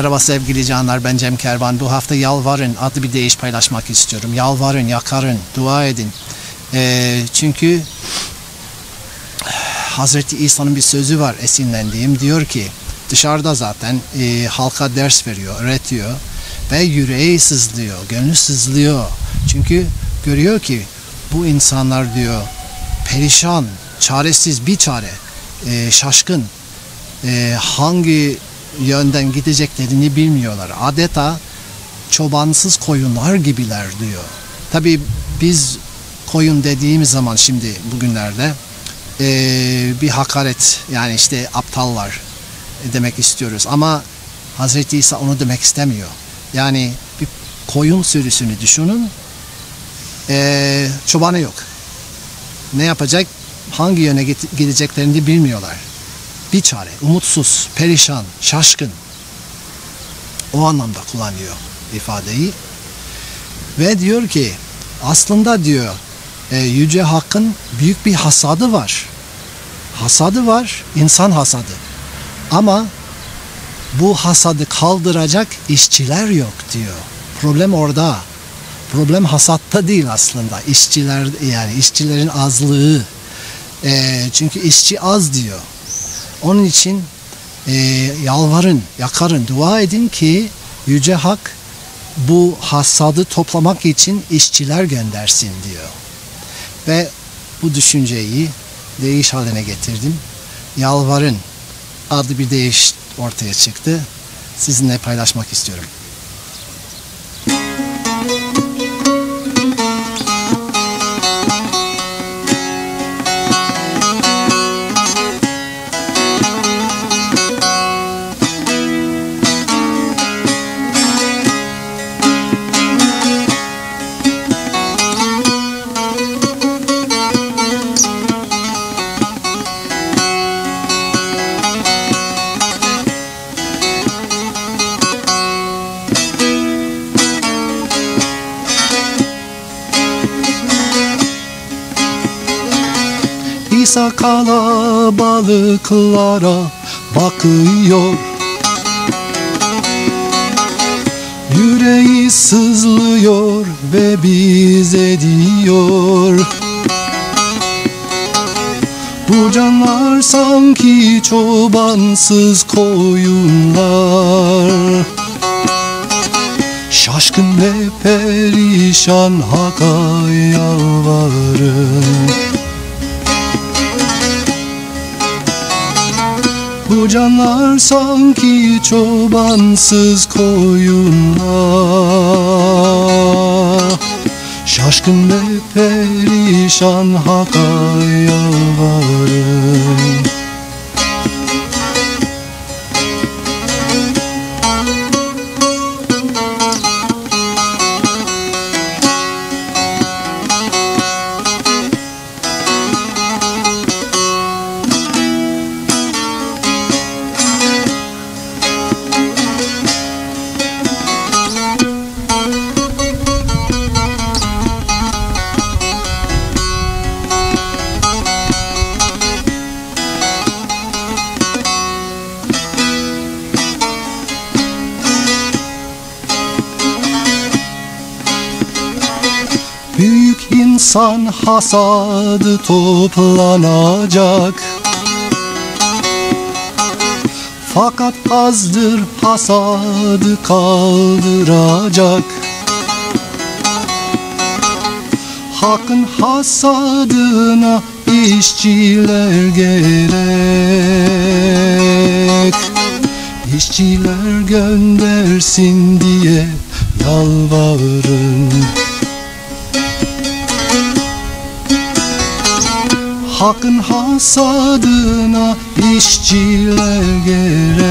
Merhaba sevgili canlar ben Cem Kervan. Bu hafta Yalvarın adlı bir deyiş paylaşmak istiyorum. Yalvarın, yakarın, dua edin. Ee, çünkü Hazreti İsa'nın bir sözü var esinlendiğim. Diyor ki dışarıda zaten e, halka ders veriyor, öğretiyor ve yüreği sızlıyor, gönlü sızlıyor. Çünkü görüyor ki bu insanlar diyor perişan, çaresiz bir çare, e, şaşkın, e, hangi yönden gideceklerini bilmiyorlar. Adeta çobansız koyunlar gibiler diyor. Tabi biz koyun dediğimiz zaman şimdi bugünlerde e, bir hakaret yani işte aptallar demek istiyoruz. Ama Hazreti İsa onu demek istemiyor. Yani bir koyun sürüsünü düşünün. E, çobanı yok. Ne yapacak? Hangi yöne gideceklerini bilmiyorlar bir çare, umutsuz, perişan, şaşkın. O anlamda kullanıyor ifadeyi. Ve diyor ki aslında diyor e, Yüce Hakk'ın büyük bir hasadı var. Hasadı var, insan hasadı. Ama bu hasadı kaldıracak işçiler yok diyor. Problem orada. Problem hasatta değil aslında. İşçiler yani işçilerin azlığı. E, çünkü işçi az diyor. Onun için e, yalvarın, yakarın, dua edin ki Yüce Hak bu hasadı toplamak için işçiler göndersin diyor. Ve bu düşünceyi değiş haline getirdim. Yalvarın adlı bir değiş ortaya çıktı. Sizinle paylaşmak istiyorum. İsa kalabalıklara bakıyor. Yüreği sızlıyor ve bize diyor. Bu canlar sanki çobansız koyunlar. Şaşkın ve perişan Hak'a yalvarın Bu canlar sanki çobansız koyunlar. Şaşkın ve perişan Hak'a yalvarın insan hasadı toplanacak. Fakat azdır hasadı kaldıracak. Hakkın hasadına işçiler gerek. İşçiler göndersin diye yalvarın Hakkın hasadına işçiler gerek.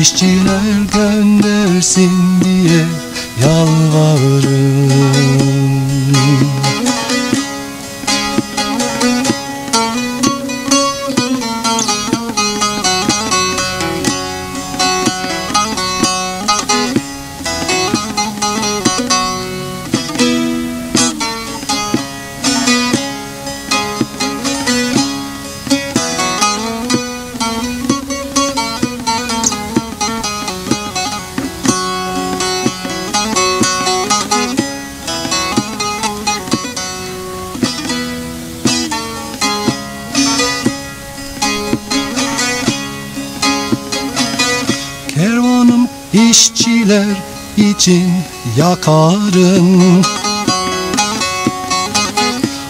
İşçiler göndersin diye yalvarırım işçiler için yakarım.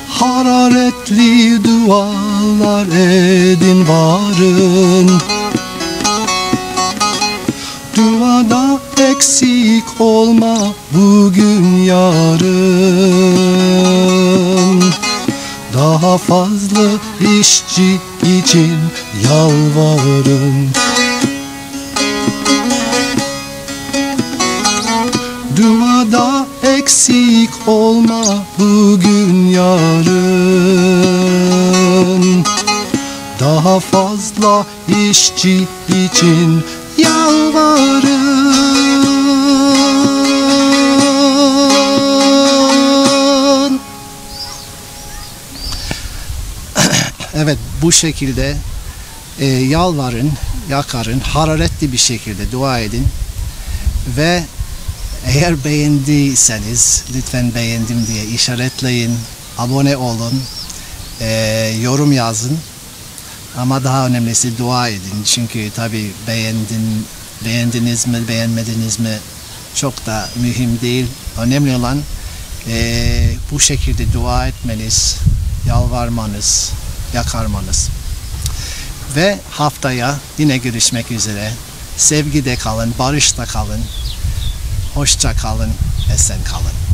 Hararetli dualar edin varın. Duada eksik olma bugün yarın. Daha fazla işçi için yalvarın eksik olma bugün yarın. Daha fazla işçi için yalvarın Evet bu şekilde e, yalvarın, yakarın, hararetli bir şekilde dua edin ve eğer beğendiyseniz lütfen beğendim diye işaretleyin, abone olun, e, yorum yazın. Ama daha önemlisi dua edin. Çünkü tabi beğendin, beğendiniz mi, beğenmediniz mi çok da mühim değil. Önemli olan e, bu şekilde dua etmeniz, yalvarmanız, yakarmanız. Ve haftaya yine görüşmek üzere. Sevgide kalın, barışta kalın. Hoşça kalın, esen kalın.